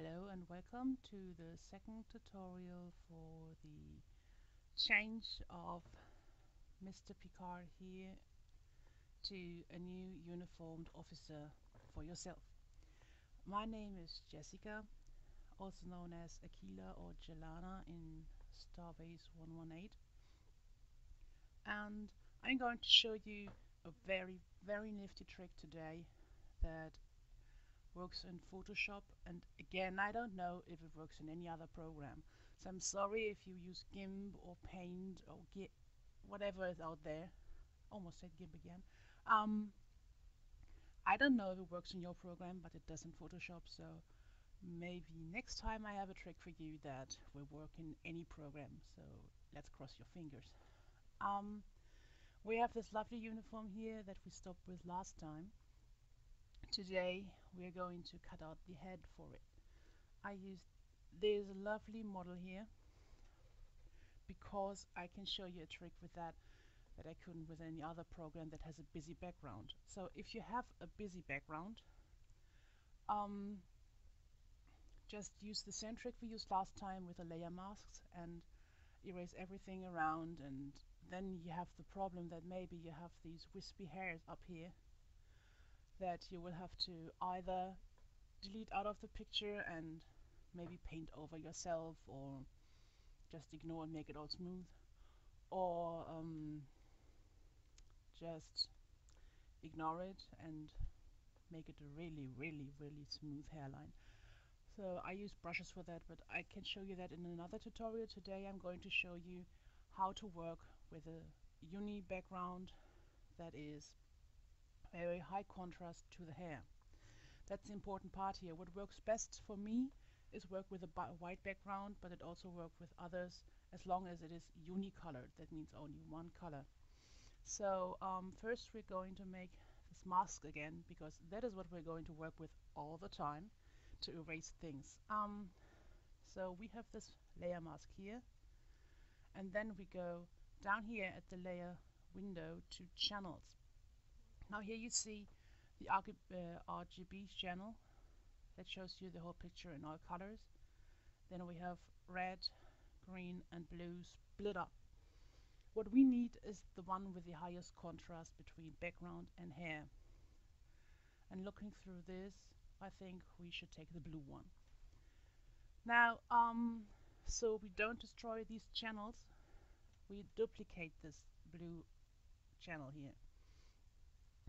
Hello and welcome to the second tutorial for the change of Mr. Picard here to a new uniformed officer for yourself. My name is Jessica, also known as Aquila or Jelana in Starbase 118 and I'm going to show you a very very nifty trick today that works in Photoshop. And again I don't know if it works in any other program. So I'm sorry if you use GIMP or Paint or Git whatever is out there. Almost said GIMP again. Um, I don't know if it works in your program but it does in Photoshop. So maybe next time I have a trick for you that will work in any program. So let's cross your fingers. Um, we have this lovely uniform here that we stopped with last time today we are going to cut out the head for it. I used this lovely model here because I can show you a trick with that that I couldn't with any other program that has a busy background. So if you have a busy background, um, just use the same trick we used last time with the layer masks and erase everything around and then you have the problem that maybe you have these wispy hairs up here that you will have to either delete out of the picture and maybe paint over yourself or just ignore and make it all smooth or um, just ignore it and make it a really really really smooth hairline. So I use brushes for that but I can show you that in another tutorial. Today I'm going to show you how to work with a uni background that is very high contrast to the hair. That's the important part here. What works best for me is work with a white background, but it also works with others as long as it is unicolored. That means only one color. So um, first we're going to make this mask again because that is what we're going to work with all the time to erase things. Um, so we have this layer mask here and then we go down here at the layer window to channels now here you see the RGB uh, channel that shows you the whole picture in all colors. Then we have red, green and blue split up. What we need is the one with the highest contrast between background and hair. And looking through this, I think we should take the blue one. Now, um, so we don't destroy these channels, we duplicate this blue channel here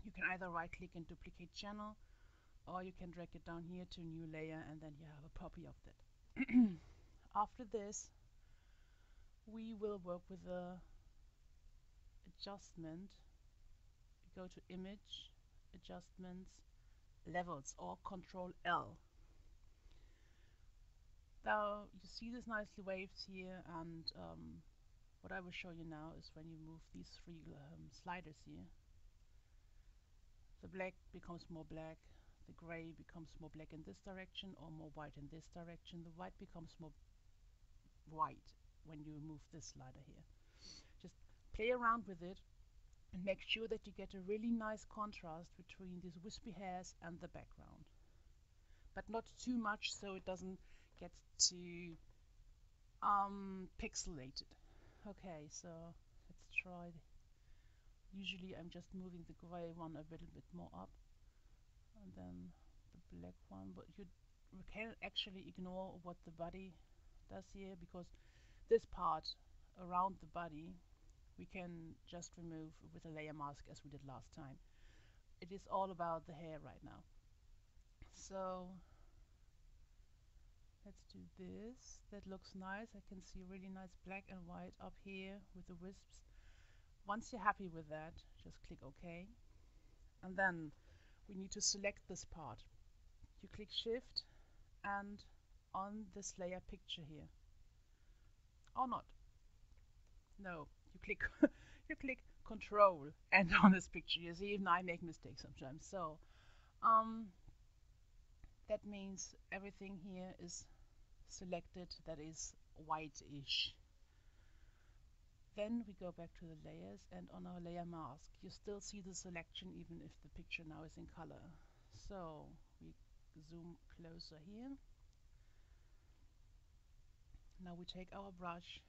you can either right click and duplicate channel or you can drag it down here to a new layer and then you have a copy of it. After this we will work with the adjustment. Go to image adjustments levels or control L. Now you see these nicely waves here and um, what I will show you now is when you move these three um, sliders here the black becomes more black the gray becomes more black in this direction or more white in this direction. The white becomes more white when you move this slider here. Just play around with it and make sure that you get a really nice contrast between these wispy hairs and the background. But not too much so it doesn't get too um, pixelated. Okay so let's try usually I'm just moving the gray one a little bit more up and then the black one but you can actually ignore what the body does here because this part around the body we can just remove with a layer mask as we did last time. It is all about the hair right now. So let's do this. That looks nice. I can see really nice black and white up here with the wisps once you're happy with that, just click OK. And then we need to select this part. You click Shift and on this layer picture here. Or not. No, you click you click Control and on this picture. You see, even I make mistakes sometimes. So um, that means everything here is selected that is white-ish. Then we go back to the layers and on our layer mask you still see the selection even if the picture now is in color. So we zoom closer here. Now we take our brush.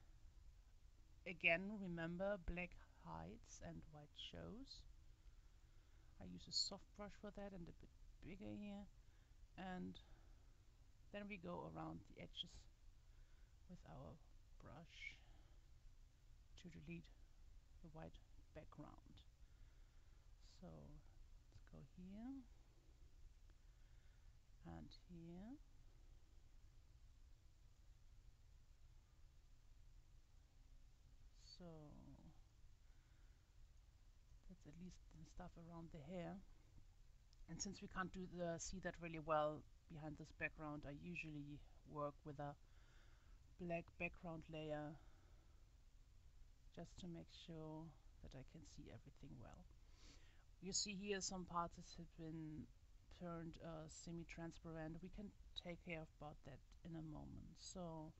Again remember black hides and white shows. I use a soft brush for that and a bit bigger here. And then we go around the edges with our brush to delete the white background. So let's go here and here. So that's at least the stuff around the hair. And since we can't do the see that really well behind this background I usually work with a black background layer just to make sure that I can see everything well. You see here some parts have been turned uh, semi-transparent. We can take care about that in a moment. So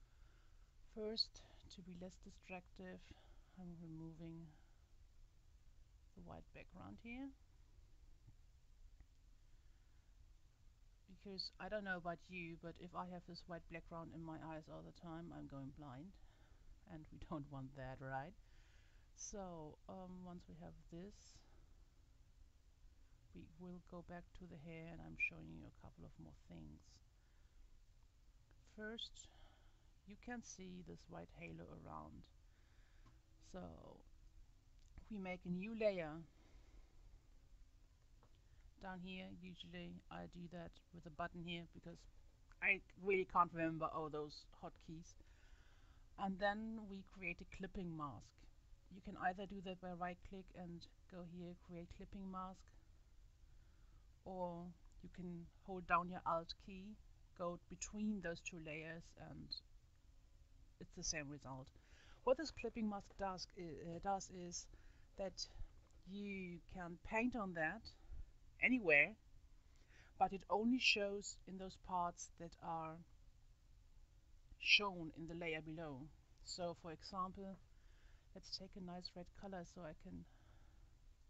first to be less distractive I'm removing the white background here. Because I don't know about you but if I have this white background in my eyes all the time I'm going blind. And we don't want that right so um, once we have this we will go back to the hair and I'm showing you a couple of more things. First you can see this white halo around. So we make a new layer. Down here usually I do that with a button here because I really can't remember all those hotkeys. And then we create a clipping mask you can either do that by right click and go here create clipping mask or you can hold down your alt key go between those two layers and it's the same result what this clipping mask does, uh, does is that you can paint on that anywhere, but it only shows in those parts that are shown in the layer below. So for example, let's take a nice red color so I can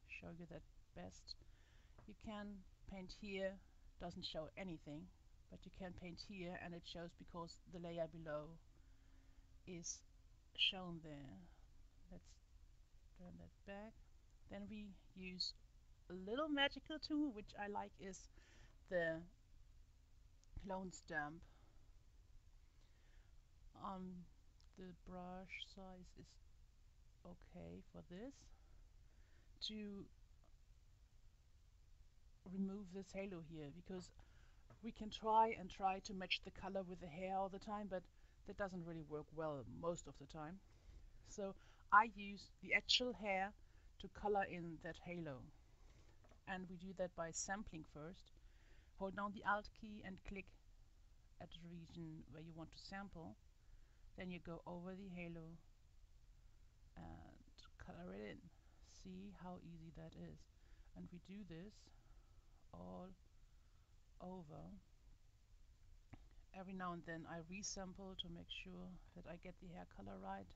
show you that best. You can paint here, doesn't show anything, but you can paint here and it shows because the layer below is shown there. Let's turn that back. Then we use a little magical tool, which I like is the clone stamp. Um, the brush size is okay for this. To remove this halo here because we can try and try to match the color with the hair all the time but that doesn't really work well most of the time. So I use the actual hair to color in that halo. And we do that by sampling first. Hold down the Alt key and click at the region where you want to sample. Then you go over the halo and color it in. See how easy that is. And we do this all over every now and then I resample to make sure that I get the hair color right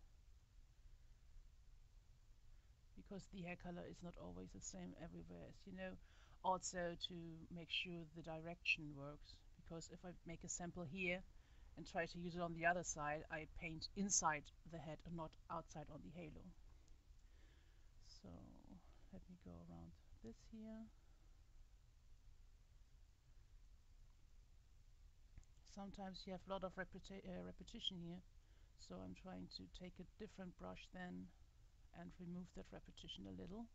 because the hair color is not always the same everywhere as you know also to make sure the direction works because if I make a sample here and try to use it on the other side I paint inside the head and not outside on the halo. So let me go around this here. Sometimes you have a lot of repeti uh, repetition here so I'm trying to take a different brush then and remove that repetition a little.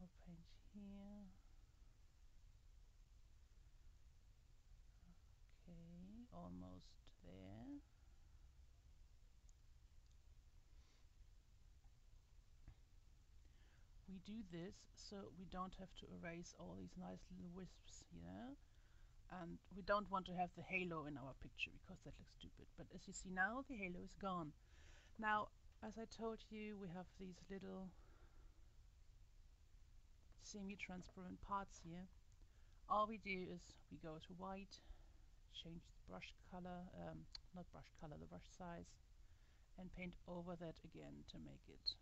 I'll paint here okay almost there we do this so we don't have to erase all these nice little wisps here and we don't want to have the halo in our picture because that looks stupid. But as you see now the halo is gone. Now as I told you we have these little semi-transparent parts here. All we do is we go to white change the brush color um, not brush color the brush size and paint over that again to make it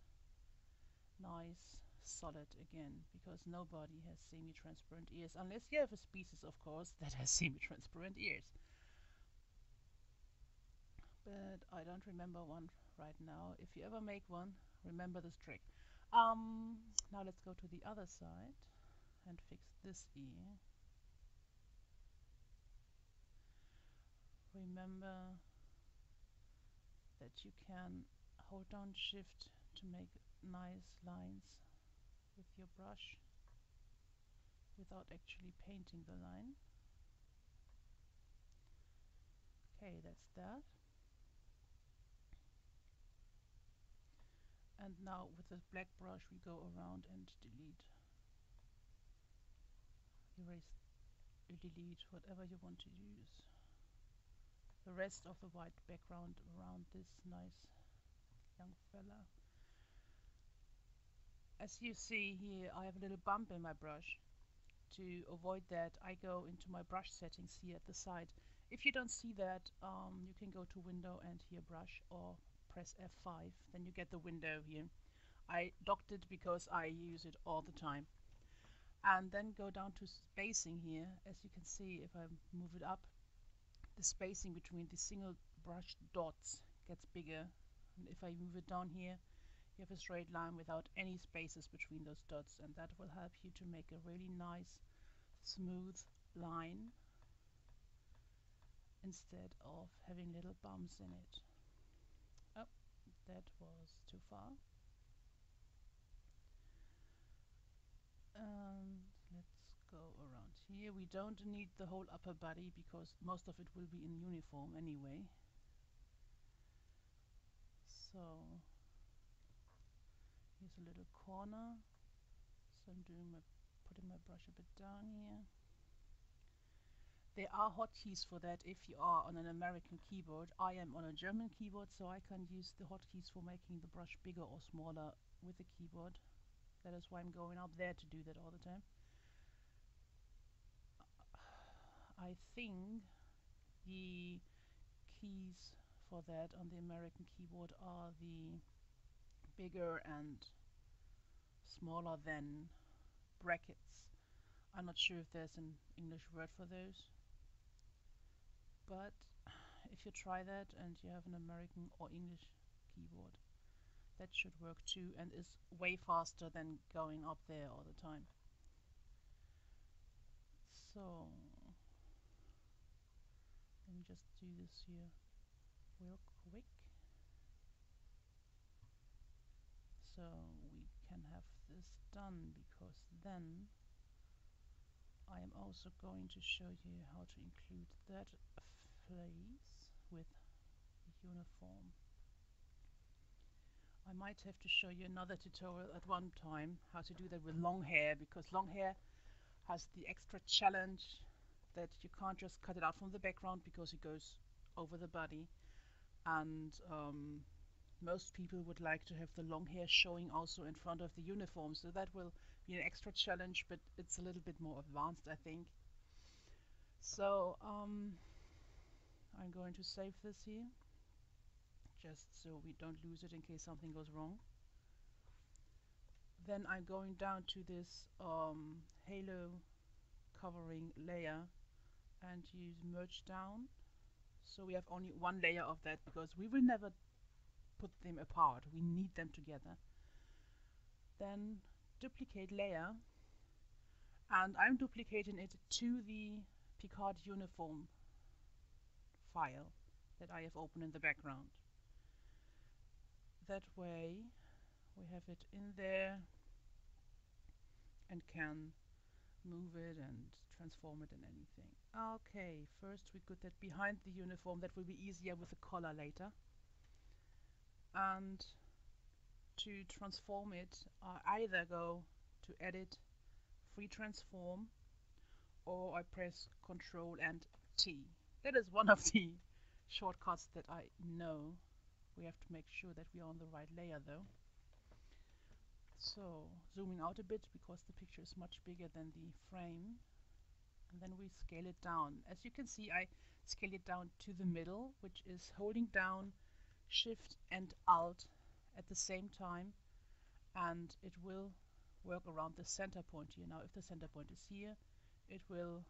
nice solid again because nobody has semi-transparent ears unless you have a species of course that has semi-transparent ears. But I don't remember one right now. If you ever make one remember this trick. Um, now let's go to the other side and fix this ear. Remember that you can hold down shift to make nice lines with your brush without actually painting the line. Okay, that's that. And now with the black brush we go around and delete, erase, delete whatever you want to use. The rest of the white background around this nice young fella. As you see here, I have a little bump in my brush. To avoid that, I go into my brush settings here at the side. If you don't see that, um, you can go to Window and here Brush or press F5, then you get the window here. I docked it because I use it all the time. And then go down to spacing here. As you can see, if I move it up, the spacing between the single brush dots gets bigger. And if I move it down here, you have a straight line without any spaces between those dots and that will help you to make a really nice smooth line instead of having little bumps in it. Oh, that was too far. And let's go around here. We don't need the whole upper body because most of it will be in uniform anyway. So here's a little corner. So I'm doing my putting my brush a bit down here. There are hotkeys for that if you are on an American keyboard. I am on a German keyboard so I can use the hotkeys for making the brush bigger or smaller with the keyboard. That is why I'm going up there to do that all the time. I think the keys for that on the American keyboard are the bigger and smaller than brackets. I'm not sure if there's an English word for those. But if you try that and you have an American or English keyboard, that should work too and is way faster than going up there all the time. So let me just do this here real quick. So we can have this done because then I am also going to show you how to include that place with uniform. I might have to show you another tutorial at one time how to do that with long hair because long hair has the extra challenge that you can't just cut it out from the background because it goes over the body and um, most people would like to have the long hair showing also in front of the uniform. So that will be an extra challenge but it's a little bit more advanced I think. So um, I'm going to save this here just so we don't lose it in case something goes wrong. Then I'm going down to this um, halo covering layer and use merge down. So we have only one layer of that because we will never put them apart. We need them together. Then duplicate layer and I'm duplicating it to the Picard uniform file that I have opened in the background. That way we have it in there and can move it and transform it in anything. Okay, first we put that behind the uniform. That will be easier with the collar later and to transform it I either go to edit free transform or I press control and T. That is one of the shortcuts that I know. We have to make sure that we are on the right layer though. So zooming out a bit because the picture is much bigger than the frame. And then we scale it down. As you can see I scale it down to the middle which is holding down Shift and Alt at the same time and it will work around the center point here. Now if the center point is here, it will